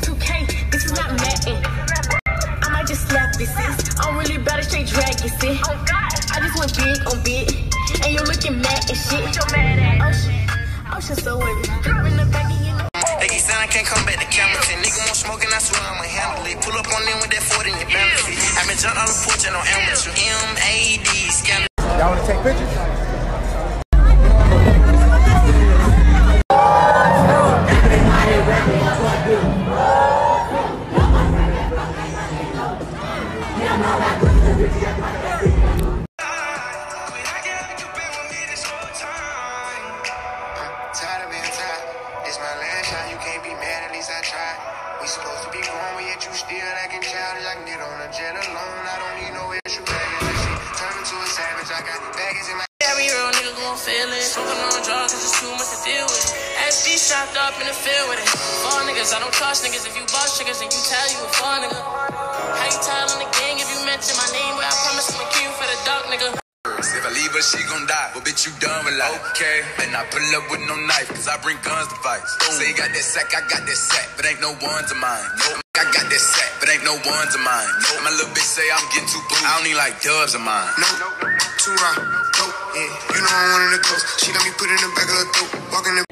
2K, this is not Madden. I might just slap this sis. I'm really bad at straight drag, you see. Oh God, I just went big on big, and you're looking mad and shit. What you mad at? Oh shit, oh shit, so wavy. Drop in the back of your They keep saying I can't come back to Campbellton. Nigga want smoking, I swear I'ma handle it. Pull up on them with that 40 in your benefit. i been jumped on the porch and on amateur. M-A-D, I need a little feeling. So I'm on drugs, it's too much to deal with. SB shopped up in the fill with it. Fawn niggas, I don't trust niggas. If you bust niggas, then you tell you a fuck nigga. Nigga. If I leave her, she gon' die. But bitch, you done with life. Okay. And I pull up with no knife, cause I bring guns to fight. Say you got that sack, I got that sack, but ain't no ones of mine. Nope. I got that sack, but ain't no ones of mine. Nope. My little bitch say I'm getting too blue. I don't need like dubs of mine. No, too raw. Dope, yeah. You know I'm one of the ghosts. She got me put in the back of her throat. Walking the.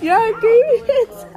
Y'all agree?